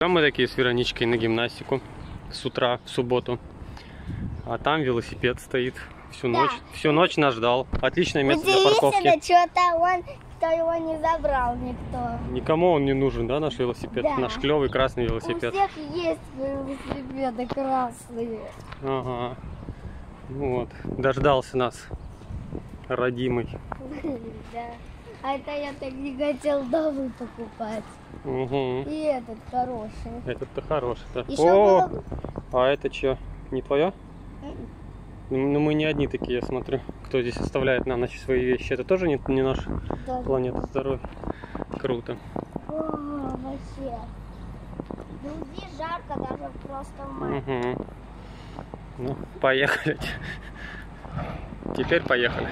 А мы такие с Вероничкой на гимнастику с утра в субботу. А там велосипед стоит всю Да. ночь. Всю ночь нас ждал. Отличное место для парковки. Удивительно, что-то он, кто его не забрал никто. Никому он не нужен, да, наш велосипед? Да. Наш клевый красный велосипед. У всех есть велосипеды красные. Ага. Вот, дождался нас родимый. Да. А это я так не хотел новый покупать. Угу. И этот хороший. Этот-то хороший, да. Еще О, было- а это что, не твое? М-м. Ну мы не одни такие, я смотрю. Кто здесь оставляет на ночь свои вещи? Это тоже не, не наша Да. планета здоровья. Круто. О, вообще. Ну, здесь жарко даже просто в. Угу. Ну, поехали. Теперь поехали.